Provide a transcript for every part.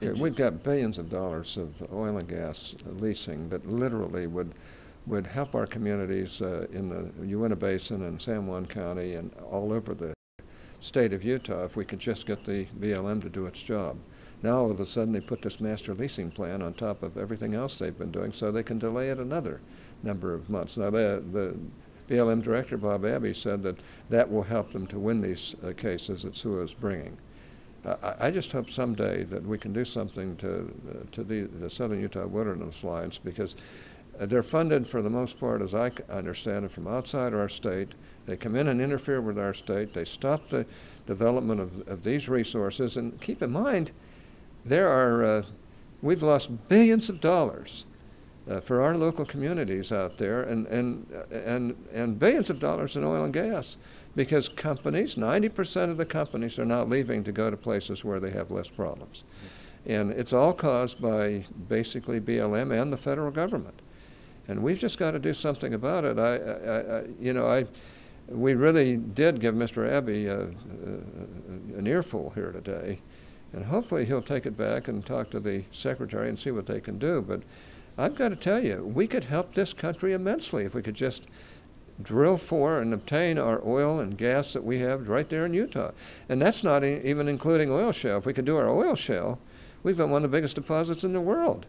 We've got billions of dollars of oil and gas leasing that literally would, would help our communities uh, in the Uinta Basin and San Juan County and all over the state of Utah if we could just get the BLM to do its job. Now all of a sudden they put this master leasing plan on top of everything else they've been doing so they can delay it another number of months. Now the, the BLM director, Bob Abbey, said that that will help them to win these uh, cases that SUWA is bringing. I, I just hope someday that we can do something to, uh, to the, the Southern Utah Wilderness Alliance because uh, they're funded for the most part, as I understand it, from outside our state. They come in and interfere with our state. They stop the development of, of these resources. And keep in mind, there are, uh, we've lost billions of dollars uh, for our local communities out there and, and, uh, and, and billions of dollars in oil and gas because companies, 90% of the companies are now leaving to go to places where they have less problems. And it's all caused by basically BLM and the federal government. And we've just got to do something about it. I, I, I you know, I, we really did give Mr. Abbey a, a, an earful here today. And hopefully he'll take it back and talk to the secretary and see what they can do. But I've got to tell you, we could help this country immensely if we could just drill for and obtain our oil and gas that we have right there in Utah. And that's not even including oil shale. If we could do our oil shale, we've got one of the biggest deposits in the world.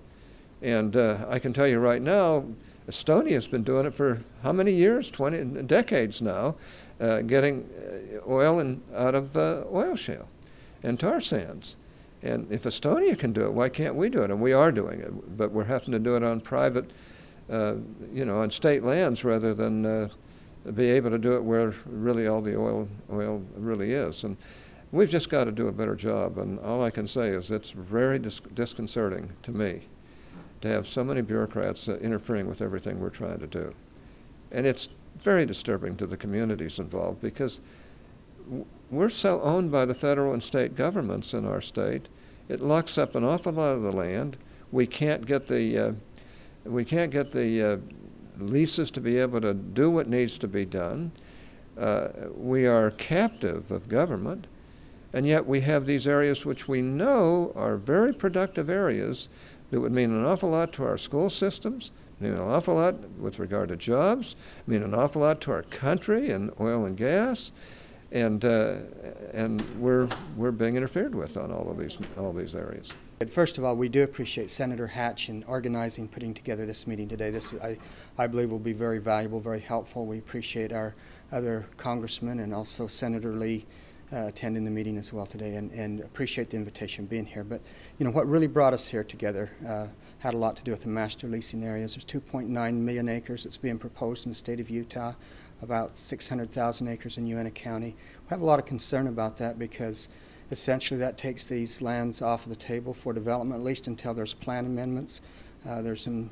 And uh, I can tell you right now, Estonia's been doing it for how many years? 20 decades now, uh, getting uh, oil in, out of uh, oil shale and tar sands. And if Estonia can do it, why can't we do it? And we are doing it, but we're having to do it on private, uh, you know, on state lands rather than uh, be able to do it where really all the oil oil really is. And we've just got to do a better job. And all I can say is it's very dis- disconcerting to me to have so many bureaucrats uh, interfering with everything we're trying to do. And it's very disturbing to the communities involved because we're so owned by the federal and state governments in our state. It locks up an awful lot of the land. We can't get the uh, we can't get the uh, leases to be able to do what needs to be done. Uh, we are captive of government, and yet we have these areas which we know are very productive areas that would mean an awful lot to our school systems, mean an awful lot with regard to jobs, mean an awful lot to our country and oil and gas, and uh, and we're we're being interfered with on all of these all these areas. First of all, we do appreciate Senator Hatch in organizing, putting together this meeting today. This, I, I believe, will be very valuable, very helpful. We appreciate our other congressmen and also Senator Lee uh, attending the meeting as well today, and, and appreciate the invitation being here. But you know what really brought us here together uh, had a lot to do with the master leasing areas. There's 2.9 million acres that's being proposed in the state of Utah, about 600,000 acres in Uintah County. We have a lot of concern about that because essentially that takes these lands off of the table for development, at least until there's plan amendments. Uh, there's some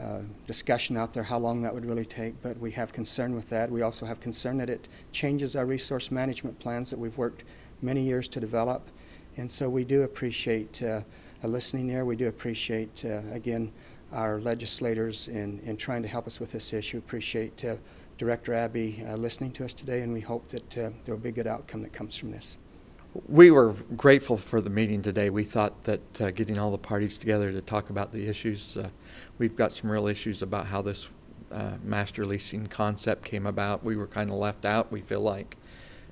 uh, discussion out there how long that would really take, but we have concern with that. We also have concern that it changes our resource management plans that we've worked many years to develop. And so we do appreciate uh, a listening ear. We do appreciate, uh, again, our legislators in, in trying to help us with this issue. Appreciate uh, Director Abbey uh, listening to us today, and we hope that uh, there will be a good outcome that comes from this. We were grateful for the meeting today. We thought that uh, getting all the parties together to talk about the issues, uh, we've got some real issues about how this uh, master leasing concept came about. We were kind of left out, we feel like,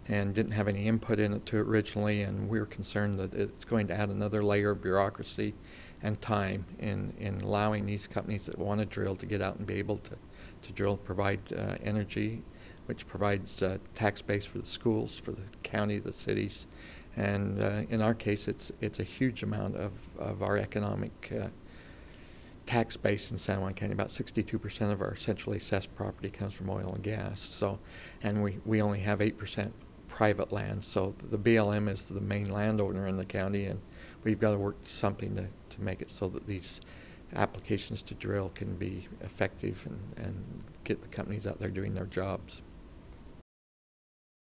and didn't have any input in it originally, and we are concerned that it's going to add another layer of bureaucracy and time in, in allowing these companies that want to drill to get out and be able to, to drill, provide uh, energy, which provides uh, tax base for the schools, for the county, the cities, and uh, in our case, it's it's a huge amount of, of our economic uh, tax base in San Juan County. About 62% of our centrally assessed property comes from oil and gas. So, and we, we only have 8% private land. So the BLM is the main landowner in the county, and we've got to work something to, to make it so that these applications to drill can be effective and, and get the companies out there doing their jobs.